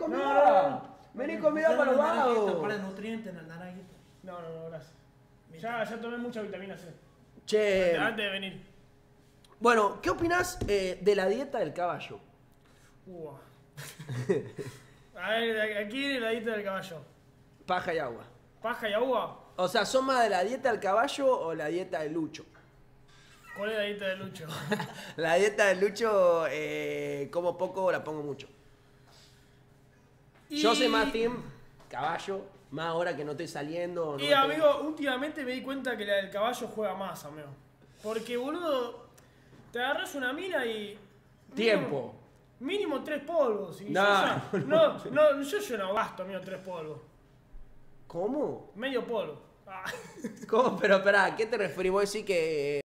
No, mirá. no. Vení conmigo para los Para vagos. nutrientes en el naranjito. No, no, no, gracias. Ya, ya tomé mucha vitamina C. Che. Antes de venir. Bueno, ¿qué opinás eh, de la dieta del caballo? Uah. A ver, aquí la dieta del caballo. Paja y agua. ¿Paja y agua? O sea, ¿son más de la dieta del caballo o la dieta del lucho? ¿Cuál es la dieta de Lucho? La dieta del lucho, eh, como poco o la pongo mucho. Yo soy Y- más team caballo, más ahora que no estoy saliendo. no Y amigo, últimamente me di cuenta que la del caballo juega más, amigo. Porque, boludo, te agarras una mina y. Tiempo. Mínimo, mínimo tres polvos. Y No, yo no, no, yo, yo no gasto, amigo, tres polvos. ¿Cómo? Medio polvo. Ah. ¿Cómo? Pero espera, ¿a qué te referís? Vos decís que